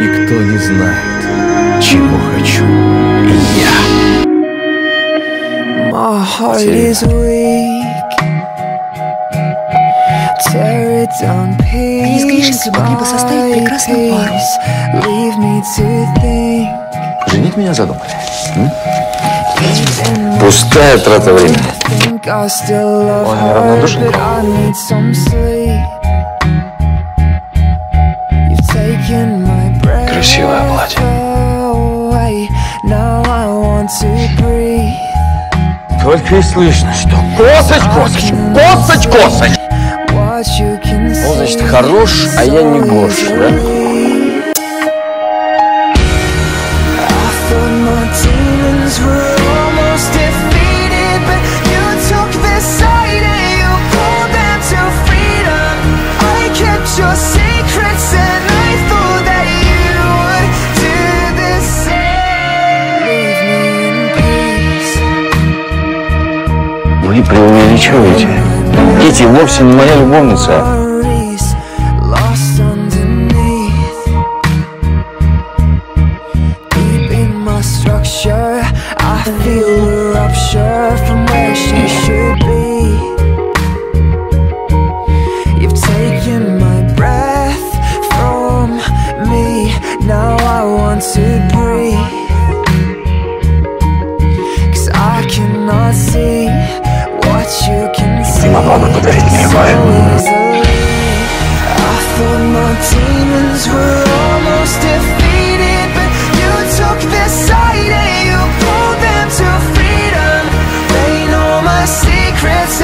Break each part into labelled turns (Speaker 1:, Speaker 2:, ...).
Speaker 1: Никто не знает, чего хочу я.
Speaker 2: My heart is weak. Tear it down
Speaker 3: Они с Гришей могли бы составить прекрасную пару.
Speaker 2: Leave me to think.
Speaker 1: Женить меня задумали? м? Пустая трата времени. Он неравнодушен к Только и слышно, что косоч.
Speaker 2: What you can
Speaker 1: Он, значит, хорош, а я не Гоша, да? Вы преувеличиваете. Дети вовсе не моя любовница.
Speaker 2: Worries lost underneath. Deep in I thought my demons were almost defeated But you took the side and you pulled them to freedom. All my secrets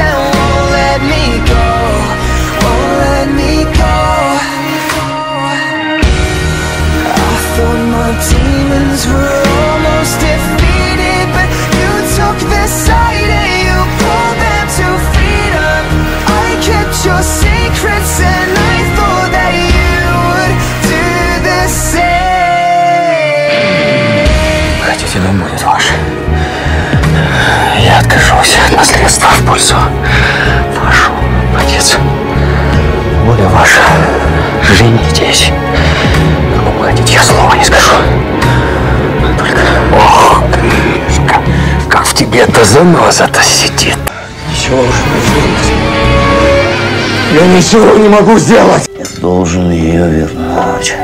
Speaker 1: От наследства в пользу вашу, отец. Воля ваша. Женитесь. Кому хотите, я слова не скажу. Только, ох, как, как в тебе эта заноза-то сидит. Ничего уже не сделать. Я ничего не могу сделать. Я должен ее вернуть.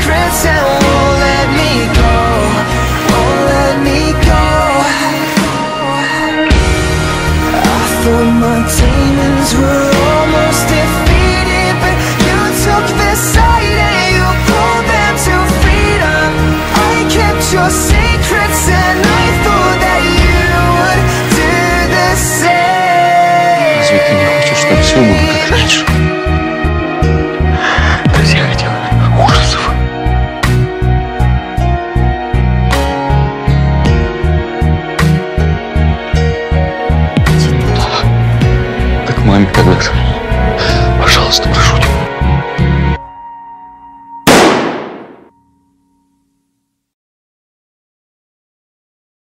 Speaker 2: secrets and won't let me go, won't let me go. I thought my demons were almost defeated, but you took their side and you pulled them to freedom. I kept your secrets and I thought that you would do the same.
Speaker 1: Разве ты не хочешь, чтобы все было как раньше? Маме когда-то. Пожалуйста, прошу